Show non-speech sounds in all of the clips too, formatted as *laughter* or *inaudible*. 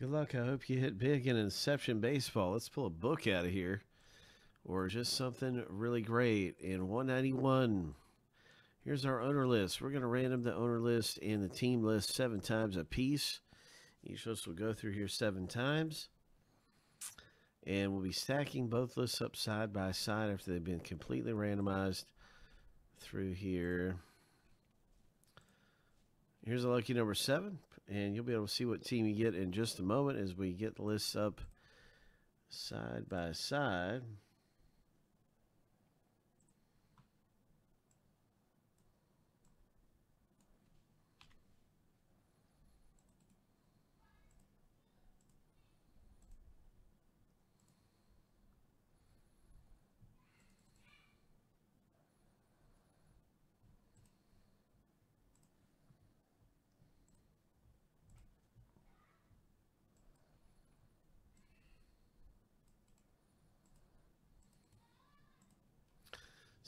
Good luck. I hope you hit big in Inception Baseball. Let's pull a book out of here. Or just something really great. In 191, here's our owner list. We're going to random the owner list and the team list seven times a piece. Each list will go through here seven times. And we'll be stacking both lists up side by side after they've been completely randomized through here. Here's a lucky number seven, and you'll be able to see what team you get in just a moment as we get the lists up side by side.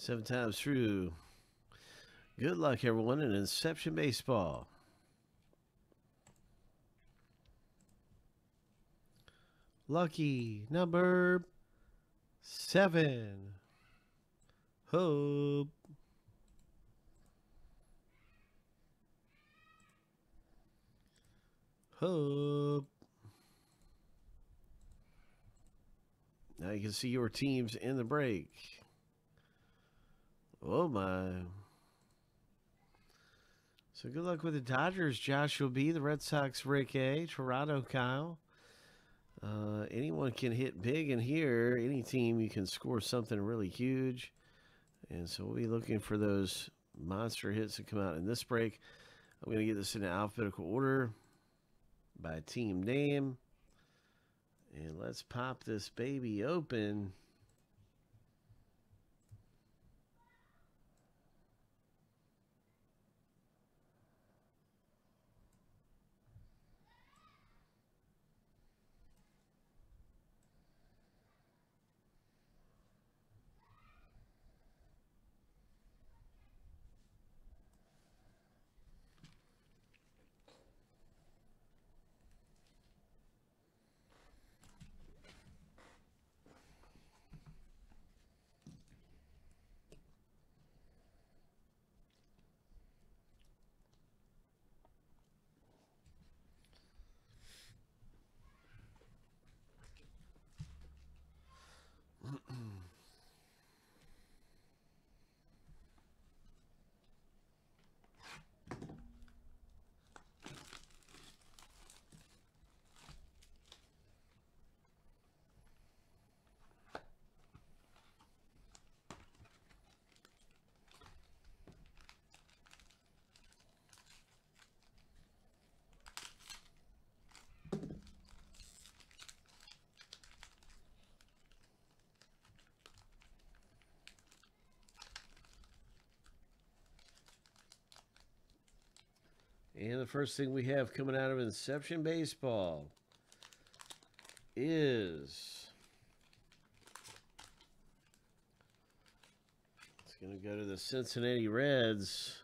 Seven times through. Good luck, everyone, in Inception Baseball. Lucky number seven. Hope. Hope. Now you can see your teams in the break. Oh my. So good luck with the Dodgers, Joshua B, the Red Sox, Rick A, Toronto, Kyle. Uh, anyone can hit big in here. Any team, you can score something really huge. And so we'll be looking for those monster hits that come out in this break. I'm going to get this in alphabetical order by team name. And let's pop this baby open. And the first thing we have coming out of Inception Baseball is it's going to go to the Cincinnati Reds.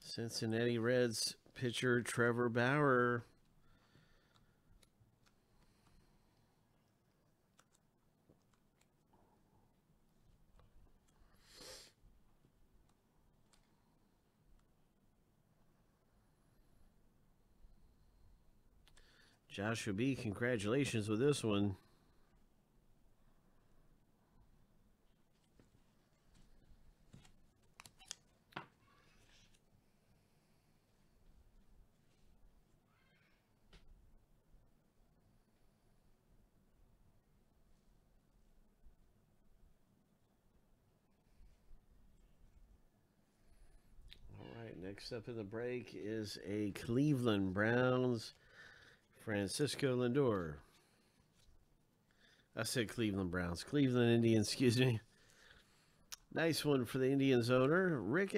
Cincinnati Reds pitcher Trevor Bauer. Joshua B, congratulations with this one. All right, next up in the break is a Cleveland Browns Francisco Lindor. I said Cleveland Browns. Cleveland Indians, *laughs* excuse me. Nice one for the Indians owner, Rick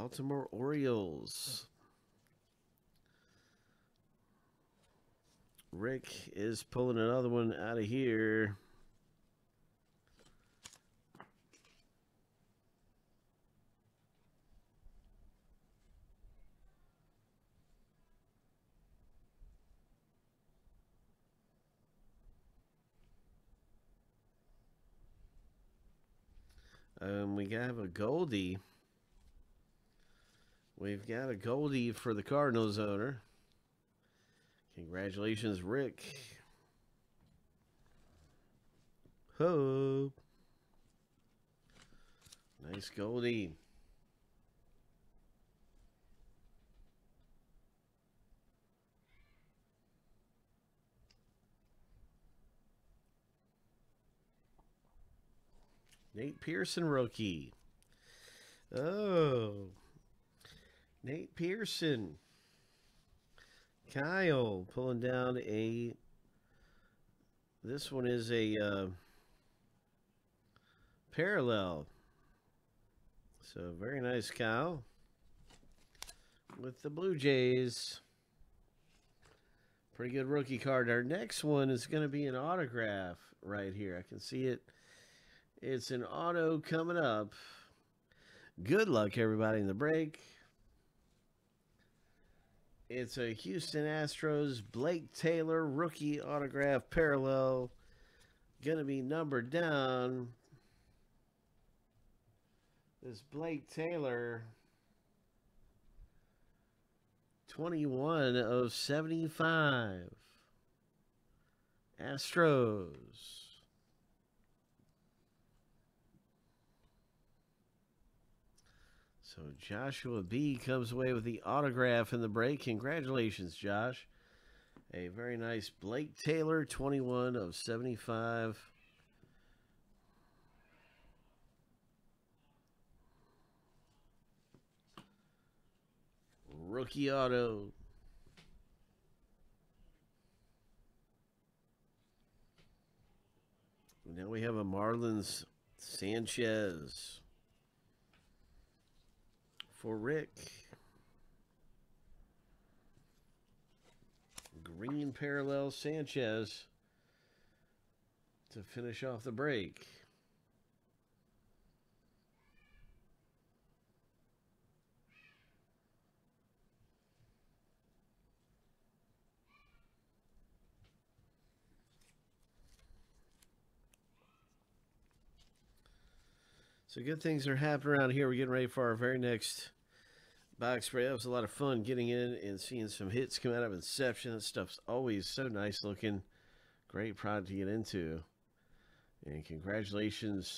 Baltimore Orioles. Rick is pulling another one out of here. Um, we have a Goldie. We've got a Goldie for the Cardinals owner. Congratulations, Rick. Hope. Nice Goldie. Nate Pearson rookie. Oh. Nate Pearson. Kyle pulling down a. This one is a uh, parallel. So very nice, Kyle. With the Blue Jays. Pretty good rookie card. Our next one is going to be an autograph right here. I can see it. It's an auto coming up. Good luck, everybody, in the break. It's a Houston Astros Blake Taylor rookie autograph parallel. Gonna be numbered down. This Blake Taylor 21 of 75. Astros. So Joshua B comes away with the autograph in the break. Congratulations, Josh. A very nice Blake Taylor, 21 of 75. Rookie auto. Now we have a Marlins Sanchez for Rick. Green parallel Sanchez to finish off the break. So good things are happening around here. We're getting ready for our very next box spray. That was a lot of fun getting in and seeing some hits come out of Inception. That stuff's always so nice looking. Great product to get into. And congratulations